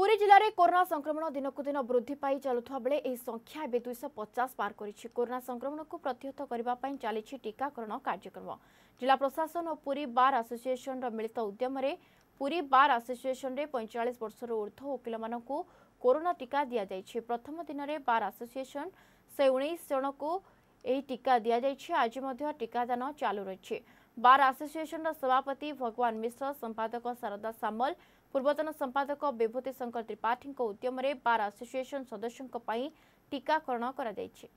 ପୁରୀ ଜିଲ୍ଲାରେ କରୋନା ସଂକ୍ରମଣ ଦିନକୁ ଦିନ ବୃଦ୍ଧି ପାଇ ଚାଲୁଥିବା ବେଳେ ଏହି ସଂଖ୍ୟା ଏବେ ଦୁଇଶହ ପଚାଶ ପାର କରିଛି। କରୋନା ସଂକ୍ରମଣକୁ ପ୍ରତିହତ କରିବା ପାଇଁ ଚାଲିଛି ଟିକାକରଣ କାର୍ଯ୍ୟକ୍ରମ। ଜିଲ୍ଲା ପ୍ରଶାସନ ଓ ପୁରୀ ବାର୍ ଆସୋସିଏସନର ମିଳିତ ଉଦ୍ୟମରେ ପୁରୀ ବାର୍ ଆସୋସିଏସନରେ ପଇଁଚାଳିଶ ବର୍ଷରୁ ଉର୍ଦ୍ଧ୍ୱ ଓକିଲମାନଙ୍କୁ କରୋନା ଟିକା ଦିଆଯାଇଛି। ପ୍ରଥମ ଦିନରେ ବାର୍ ଆସୋସିଏସନ ସେ ଉଣେଇଶ ଜଣଙ୍କୁ ଏହି ଟିକା ଦିଆଯାଇଛି। ଆଜି ମଧ୍ୟ ଟିକାଦାନ ଚାଲୁ ରହିଛି। ବାର୍ ଆସୋସିଏସନର ସଭାପତି ଭଗବାନ ମିଶ୍ର ସମ୍ପାଦକ ଶାରଦା ସାମଲ ପୂର୍ବତନ ସମ୍ପାଦକ ବିଭୂତି ଶଙ୍କର ତ୍ରିପାଠୀଙ୍କ ଉଦ୍ୟମରେ ବାର୍ ଆସୋସିଏସନ ସଦସ୍ୟଙ୍କ ପାଇଁ ଟିକାକରଣ କରାଯାଇଛି